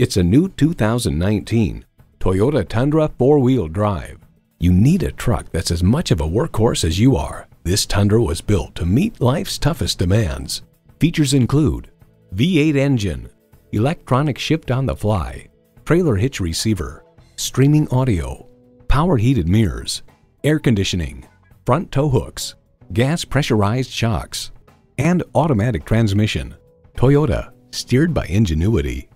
It's a new 2019 Toyota Tundra four-wheel drive. You need a truck that's as much of a workhorse as you are. This Tundra was built to meet life's toughest demands. Features include V8 engine, electronic shift on the fly, trailer hitch receiver, streaming audio, power heated mirrors, air conditioning, front tow hooks, gas pressurized shocks, and automatic transmission. Toyota, steered by ingenuity,